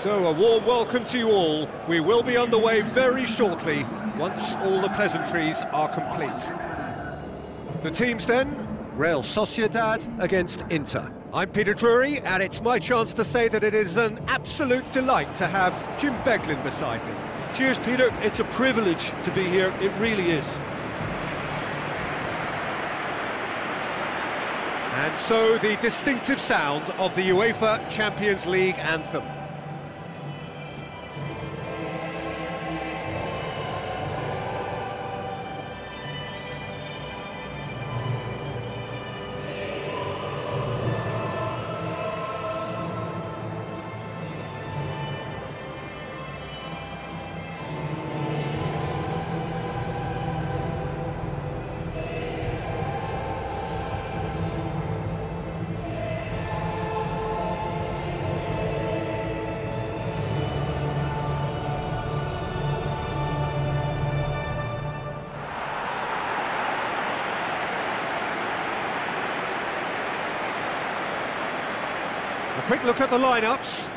So, a warm welcome to you all. We will be underway very shortly, once all the pleasantries are complete. The teams then, Real Sociedad against Inter. I'm Peter Drury, and it's my chance to say that it is an absolute delight to have Jim Beglin beside me. Cheers, Peter. It's a privilege to be here. It really is. And so the distinctive sound of the UEFA Champions League anthem. Quick look at the lineups.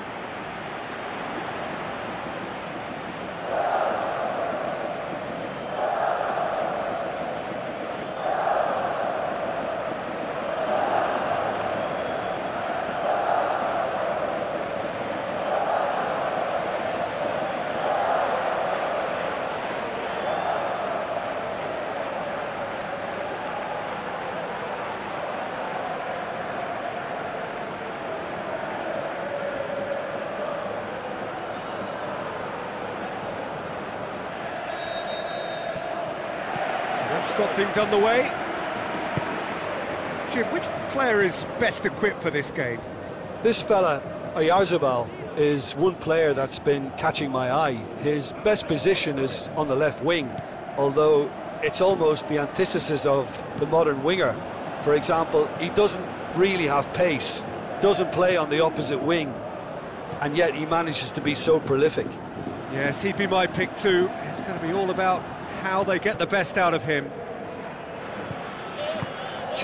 Got things underway. Jim, which player is best equipped for this game? This fella, Oyarzabal, is one player that's been catching my eye. His best position is on the left wing, although it's almost the antithesis of the modern winger. For example, he doesn't really have pace, doesn't play on the opposite wing, and yet he manages to be so prolific. Yes, he'd be my pick too. It's going to be all about how they get the best out of him.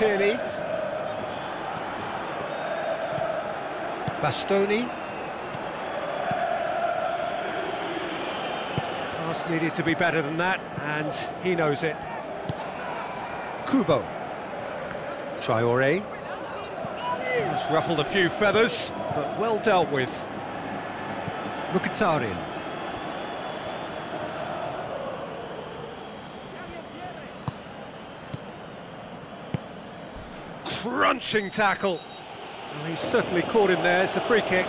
Tierney. Bastoni. Pass needed to be better than that, and he knows it. Kubo. Traore. Has ruffled a few feathers, but well dealt with. Mkhitaryan. Crunching tackle. Well, he's certainly caught him there. It's a free kick.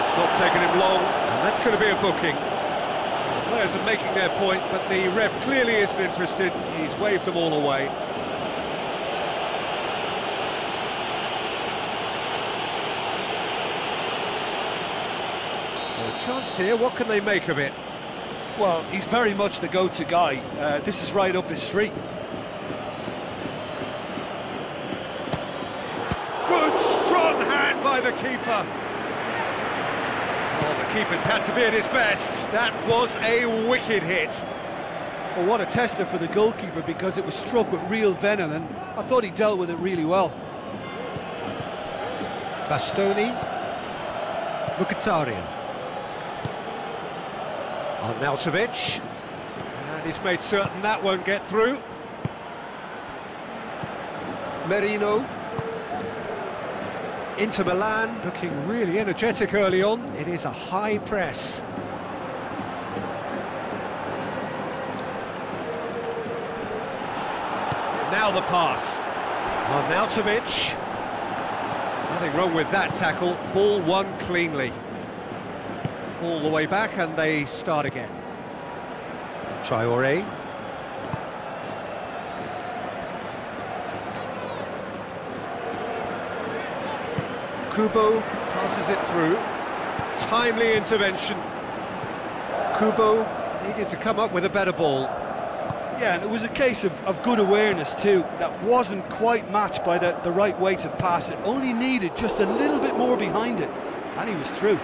It's not taken him long, and that's going to be a booking. The players are making their point, but the ref clearly isn't interested. He's waved them all away. So a chance here, what can they make of it? Well, he's very much the go-to guy. Uh, this is right up his street. Good, strong hand by the keeper. Oh, the keeper's had to be at his best. That was a wicked hit. Well, what a tester for the goalkeeper because it was struck with real venom and I thought he dealt with it really well. Bastoni. Mkhitaryan. Arnautovic. And he's made certain that won't get through. Merino. Inter Milan looking really energetic early on. It is a high press. Now the pass. Arnautovic. Nothing wrong with that tackle. Ball won cleanly. All the way back and they start again. Traore. Kubo passes it through. Timely intervention. Kubo needed to come up with a better ball. Yeah, and it was a case of, of good awareness too, that wasn't quite matched by the, the right weight of pass. It only needed just a little bit more behind it, and he was through.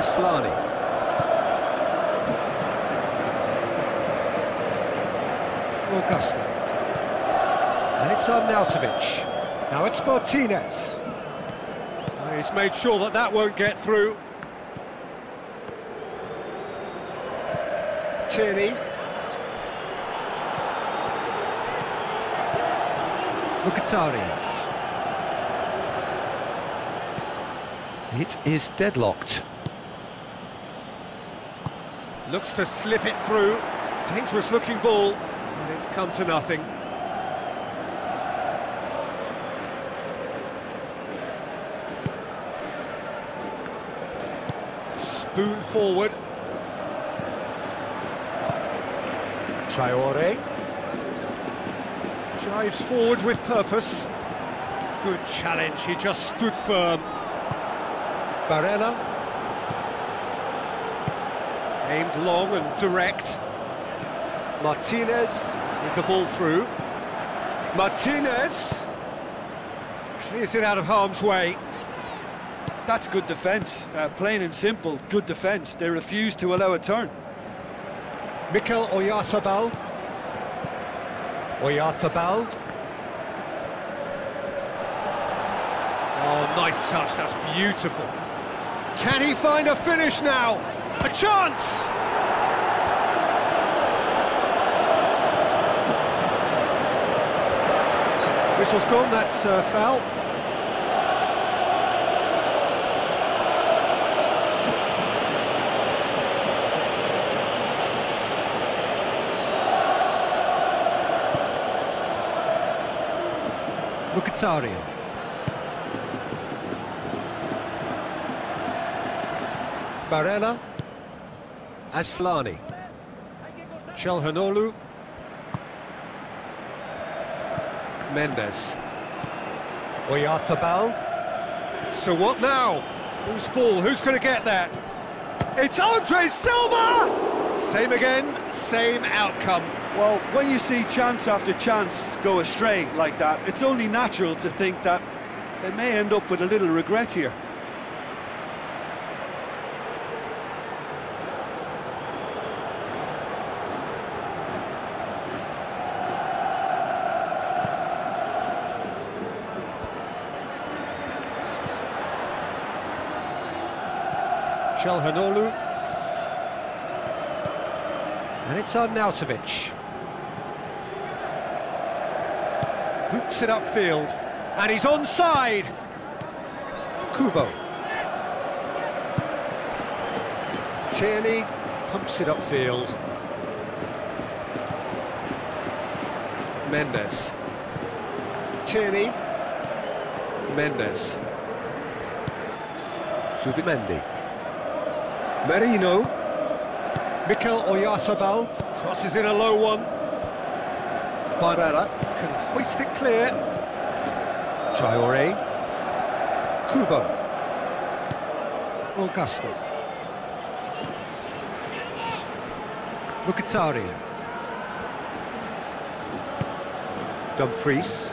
Aslani. Augusto. And it's Arnautovic. Now it's Martinez. Oh, he's made sure that that won't get through. Tierney. Mkhitaryan. It is deadlocked. Looks to slip it through. Dangerous looking ball, and it's come to nothing. Spoon forward. Traore. Drives forward with purpose. Good challenge, he just stood firm. Barella. Aimed long and direct. Martinez with the ball through. Martinez clears it out of harm's way. That's good defence, uh, plain and simple, good defence. They refuse to allow a turn. Mikel Oyarzabal. Oyarzabal. Oh, nice touch, that's beautiful. Can he find a finish now? A chance! Whistle's gone, that's uh, foul. Mkhitaryan. Barella. Aslani. Calhanoglu. Mendes. Oyarzabal. So what now? Whose ball? Who's going to get that? It's Andre Silva! Same again, same outcome. Well, when you see chance after chance go astray like that, it's only natural to think that they may end up with a little regret here. Calhanoglu. And it's Arnautovic. Boots it upfield. And he's onside. Kubo. Tierney pumps it upfield. Mendes. Tierney. Mendes. Zubimendi. Merino. Mikel Oyarzabal crosses in a low one. Barella can hoist it clear. Traore. Kubo. Augusto. Mkhitaryan. Dumfries.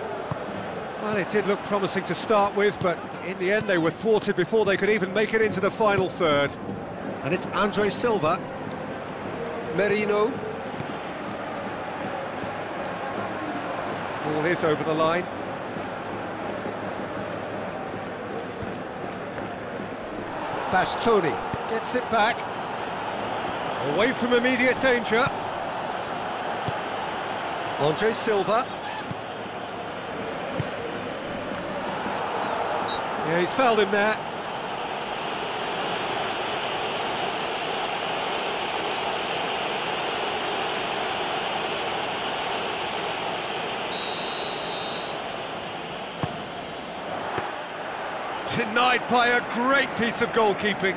Well, it did look promising to start with, but in the end they were thwarted before they could even make it into the final third. And it's Andre Silva. Merino. Is over the line. Bastoni gets it back. Away from immediate danger. Andre Silva. Yeah, he's fouled him there. Denied by a great piece of goalkeeping.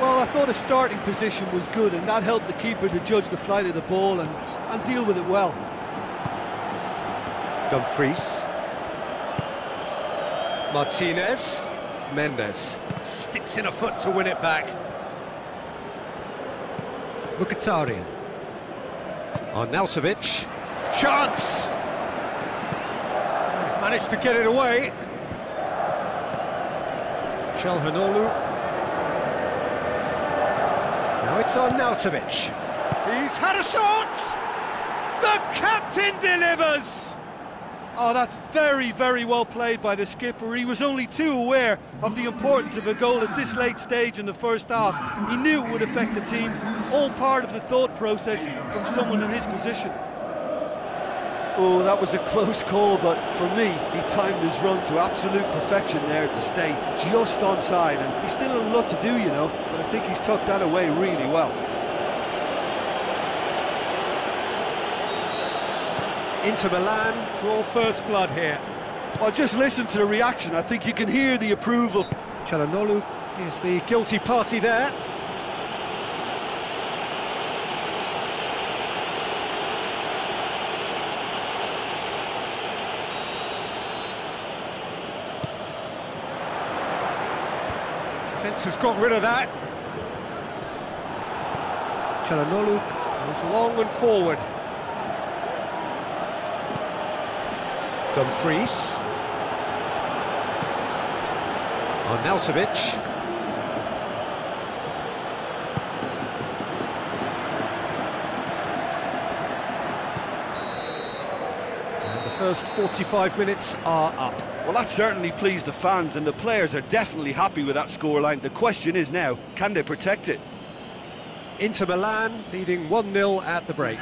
Well, I thought his starting position was good, and that helped the keeper to judge the flight of the ball and, and deal with it well. Dumfries. Martinez. Mendes. Sticks in a foot to win it back. Mkhitaryan. Arnautovic. Chance! Managed to get it away. Calhanoglu. Now it's Arnautovic. He's had a shot! The captain delivers! Oh, that's very, very well played by the skipper. He was only too aware of the importance of a goal at this late stage in the first half. He knew it would affect the teams, all part of the thought process from someone in his position. Oh, that was a close call, but for me, he timed his run to absolute perfection there to stay just onside. And he's still a lot to do, you know, but I think he's tucked that away really well. Inter Milan draw first blood here. Well, just listen to the reaction. I think you can hear the approval. Calhanoglu is the guilty party there. Defence has got rid of that. Calhanoglu goes long and forward. Dumfries. Arnautovic. And the first 45 minutes are up. Well, that certainly pleased the fans, and the players are definitely happy with that scoreline. The question is now, can they protect it? Inter Milan leading 1-0 at the break.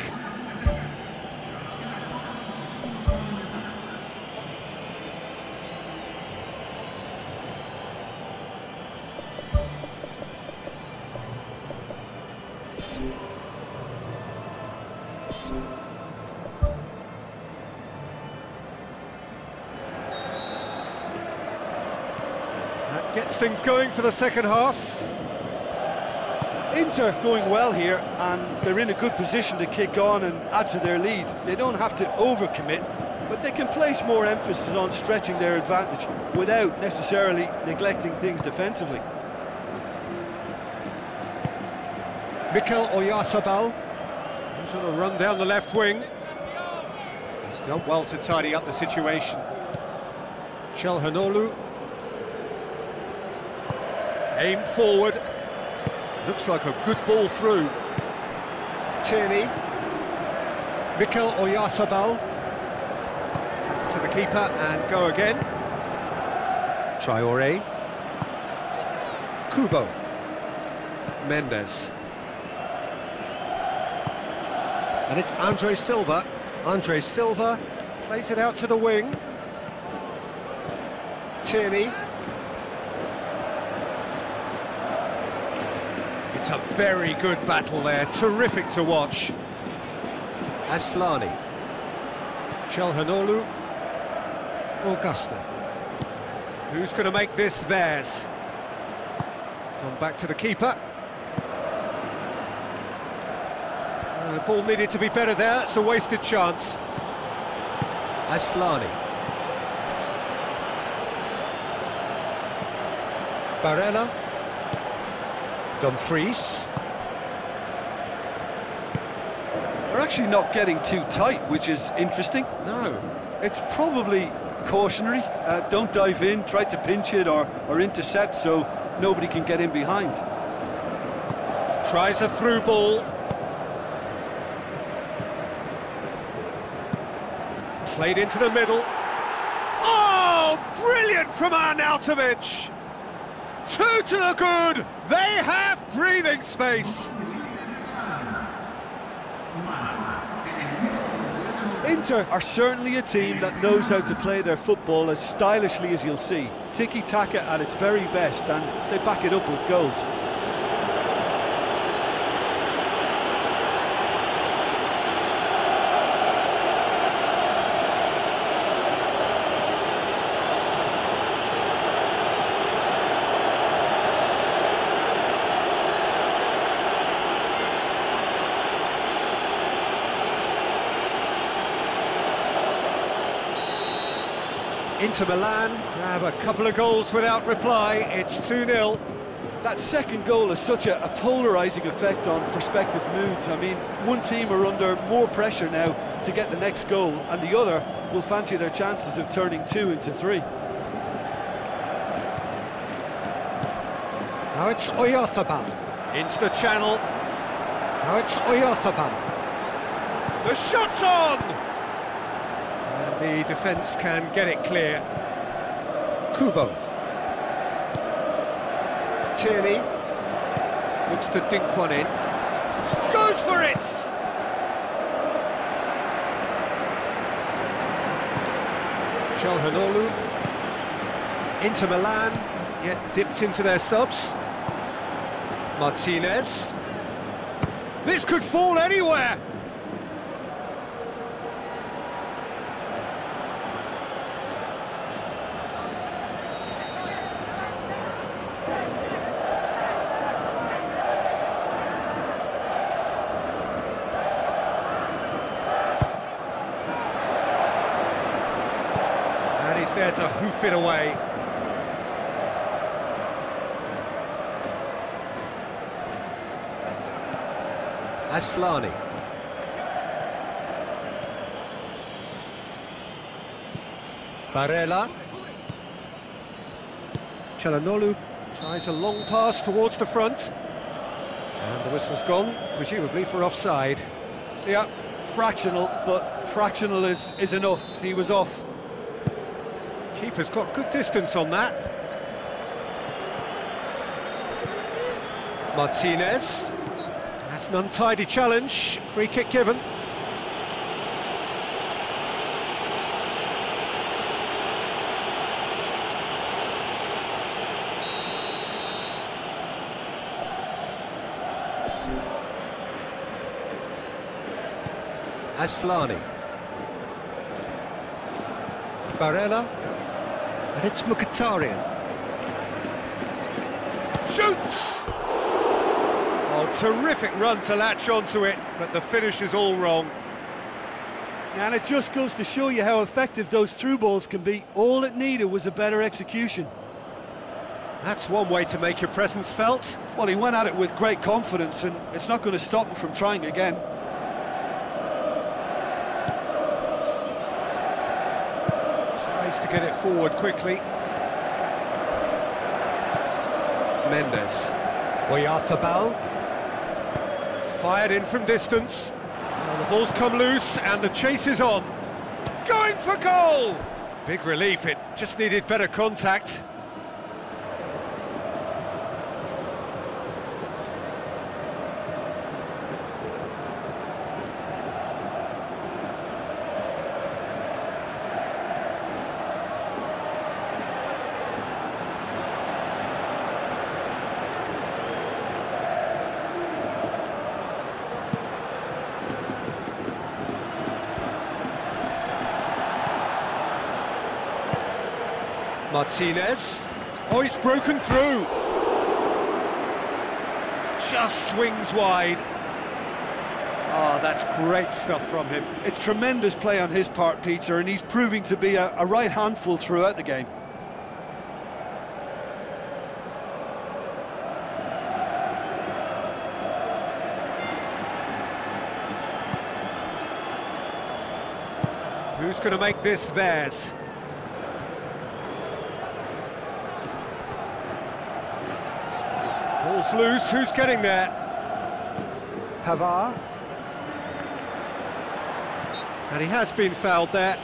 Gets things going for the second half. Inter going well here, and they're in a good position to kick on and add to their lead. They don't have to overcommit, but they can place more emphasis on stretching their advantage without necessarily neglecting things defensively. Mikel Oyarzabal, who's on a run down the left wing. He's done well to tidy up the situation. Calhanoglu. Aim forward. Looks like a good ball through. Tierney. Mikel Oyarzabal. To the keeper and go again. Traore. Kubo. Mendes. And it's Andre Silva. Andre Silva plays it out to the wing. Tierney. It's a very good battle there, terrific to watch. Aslani. Calhanoglu. Augusto. Who's going to make this theirs? Gone back to the keeper. Uh, ball needed to be better there, it's a wasted chance. Aslani. Barella. Dumfries. They're actually not getting too tight, which is interesting. No. It's probably cautionary. Uh, don't dive in, try to pinch it or, or intercept so nobody can get in behind. Tries a through ball. Played into the middle. Oh, brilliant from Arnautovic! Two to the good. They have breathing space. Inter are certainly a team that knows how to play their football as stylishly as you'll see. Tiki-taka at its very best and they back it up with goals. Inter Milan grab a couple of goals without reply. It's 2-0. That second goal has such a, a polarising effect on prospective moods. I mean, one team are under more pressure now to get the next goal, and the other will fancy their chances of turning two into three. Now it's Oyarzabal. Into the channel. Now it's Oyarzabal. The shot's on! The defence can get it clear. Kubo. Tierney. Looks to dink one in. Goes for it! Calhanoglu. Inter Milan, yet dipped into their subs. Martinez. This could fall anywhere! And there to hoof it away. Aslani. Barella. Calhanoglu tries a long pass towards the front. And the whistle's gone, presumably for offside. Yeah, fractional, but fractional is, is enough. He was off. Keeper's got good distance on that. Martinez. That's an untidy challenge. Free kick given. Aslani. Barella. And it's Mkhitaryan. Shoots! Oh, terrific run to latch onto it, but the finish is all wrong. And it just goes to show you how effective those through balls can be. All it needed was a better execution. That's one way to make your presence felt. Well, he went at it with great confidence, and it's not going to stop him from trying again. Get it forward quickly. Mendes. Oyarzabal. Fired in from distance. Now the ball's come loose and the chase is on. Going for goal! Big relief, it just needed better contact. Martinez. Oh, he's broken through. Just swings wide. Oh, that's great stuff from him. It's tremendous play on his part, Peter, and he's proving to be a, a right handful throughout the game. Who's going to make this theirs? Ball's loose, who's getting there? Pavard. And he has been fouled there.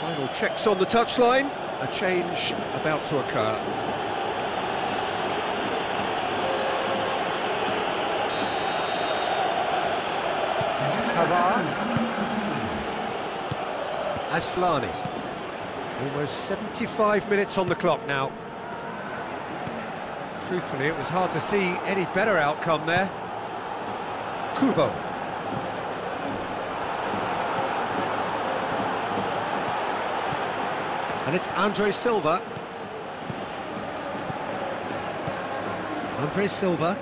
Final checks on the touchline. A change about to occur. Pavard. Aslani. Almost 75 minutes on the clock now. Truthfully, it was hard to see any better outcome there. Kubo. And it's Andre Silva. Andre Silva.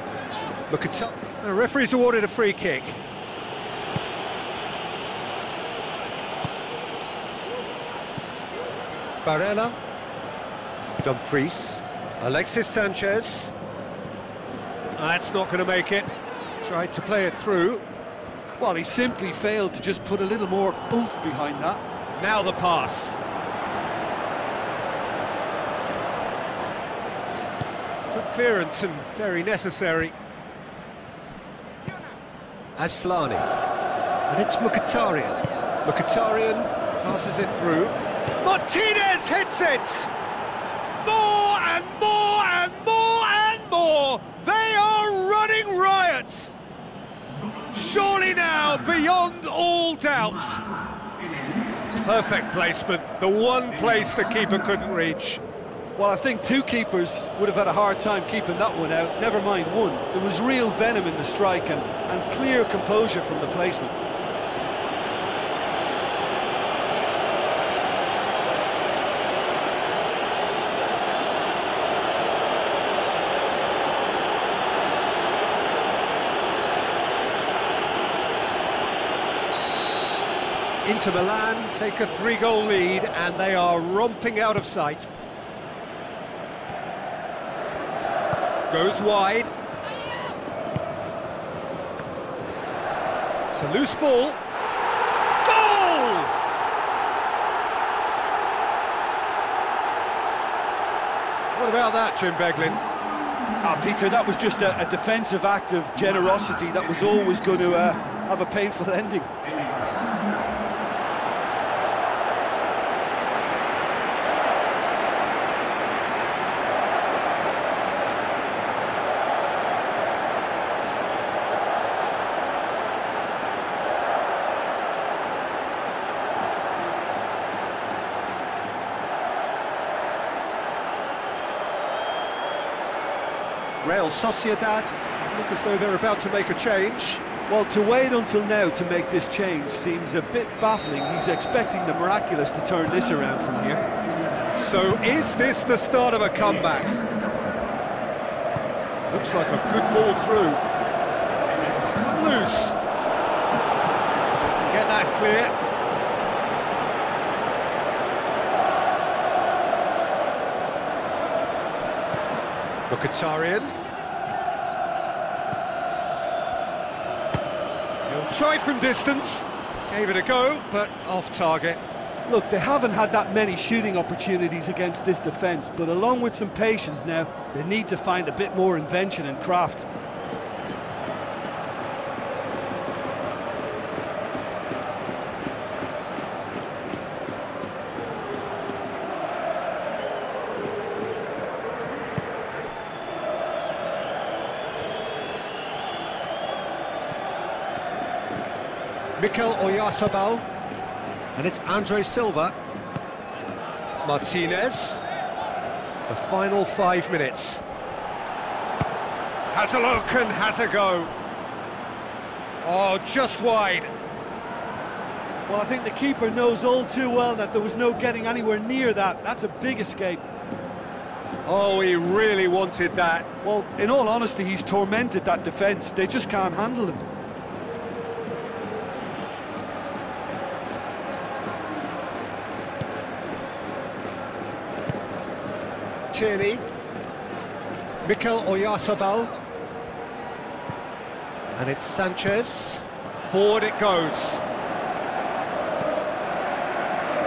Look at the referee's awarded a free kick. Barella. Dumfries. Alexis Sanchez. Ah, That's not going to make it. Tried to play it through. Well, he simply failed to just put a little more oomph behind that. Now the pass. Good clearance and very necessary. Aslani. And it's Mkhitaryan. Mkhitaryan passes it through. Martinez hits it! More and more and more and more! They are running riot! Surely now, beyond all doubt. Perfect placement, the one place the keeper couldn't reach. Well, I think two keepers would have had a hard time keeping that one out, never mind one. There was real venom in the strike and, and clear composure from the placement. Inter Milan take a three-goal lead and they are romping out of sight. Goes wide. It's a loose ball. Goal! What about that, Jim Beglin? Ah, Peter, that was just a, a defensive act of generosity that was always going to uh, have a painful ending. Sociedad look as though they're about to make a change. Well, to wait until now to make this change seems a bit baffling. He's expecting the miraculous to turn this around from here. So is this the start of a comeback? Looks like a good ball through. It's come loose. Get that clear. Mkhitaryan. He'll try from distance. Gave it a go, but off target. Look, they haven't had that many shooting opportunities against this defence, but along with some patience now, they need to find a bit more invention and craft. Mikel And it's Andre Silva. Martinez. The final five minutes. Has a look and has a go. Oh, just wide. Well, I think the keeper knows all too well that there was no getting anywhere near that. That's a big escape. Oh, he really wanted that. Well, in all honesty, he's tormented that defence. They just can't handle him. Tierney. Mikel Oyarzabal. And it's Sanchez. Forward it goes.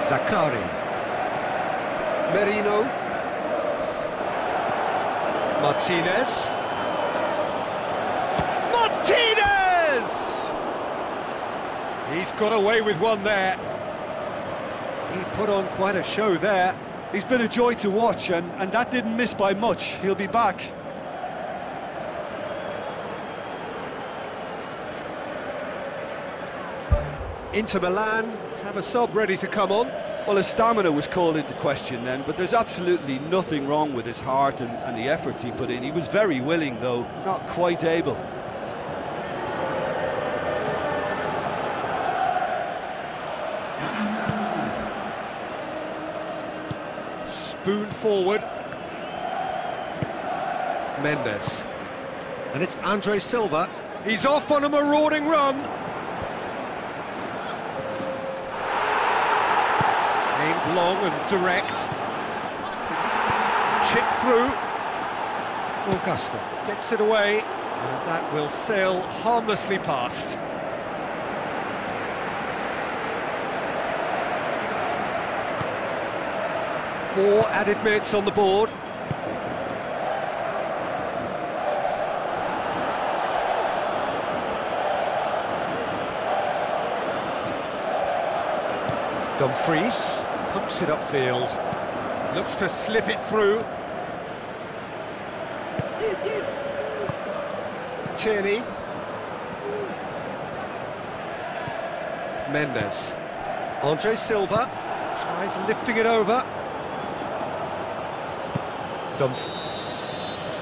Zakari. Merino. Martinez. Martinez! He's got away with one there. He put on quite a show there. He's been a joy to watch, and, and that didn't miss by much. He'll be back. Inter Milan have a sub ready to come on. Well, his stamina was called into question then, but there's absolutely nothing wrong with his heart and, and the effort he put in. He was very willing, though, not quite able. Spoon forward. Mendes. And it's Andre Silva. He's off on a marauding run. Aimed long and direct. Chip through. Augusto gets it away. And that will sail harmlessly past. Four added minutes on the board. Dumfries pumps it upfield. Looks to slip it through. Tierney. Mendes. Andre Silva tries lifting it over.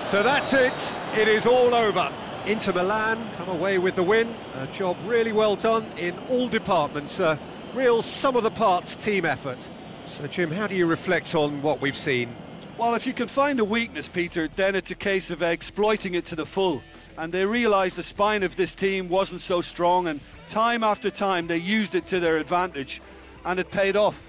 So that's it. It is all over. Inter Milan come away with the win. A job really well done in all departments. A real sum of the parts team effort. So, Jim, how do you reflect on what we've seen? Well, if you can find a weakness, Peter, then it's a case of exploiting it to the full. And they realised the spine of this team wasn't so strong, and time after time they used it to their advantage, and it paid off.